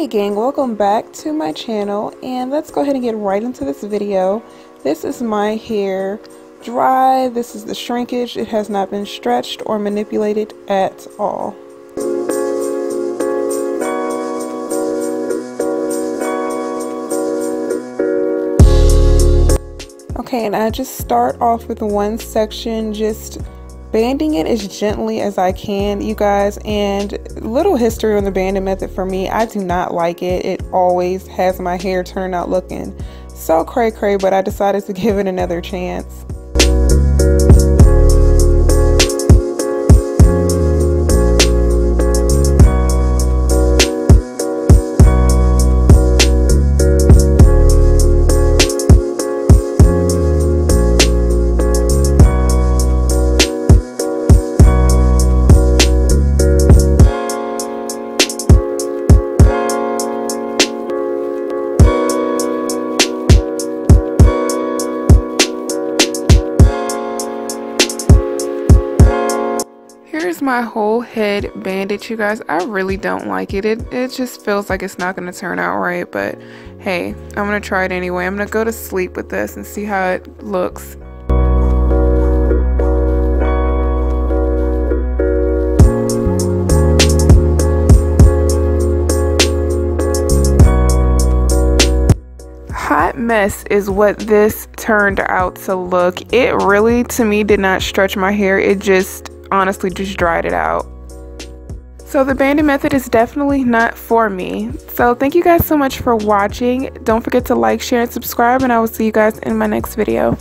Hey gang, welcome back to my channel and let's go ahead and get right into this video. This is my hair dry, this is the shrinkage, it has not been stretched or manipulated at all. Okay, and I just start off with one section, just banding it as gently as I can, you guys. And little history on the banding method for me, I do not like it. It always has my hair turn out looking so cray cray, but I decided to give it another chance. Here's my whole head bandage, you guys. I really don't like it. It, it just feels like it's not going to turn out right, but hey, I'm going to try it anyway. I'm going to go to sleep with this and see how it looks. hot mess is what this turned out to look. It really, to me, did not stretch my hair. It just honestly just dried it out. So the banding method is definitely not for me. So thank you guys so much for watching. Don't forget to like, share, and subscribe, and I will see you guys in my next video.